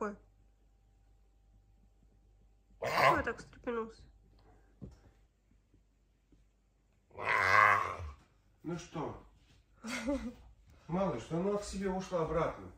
такое? Чего я так встрепенулся? Ну что? Малыш, ну она к себе ушла обратно.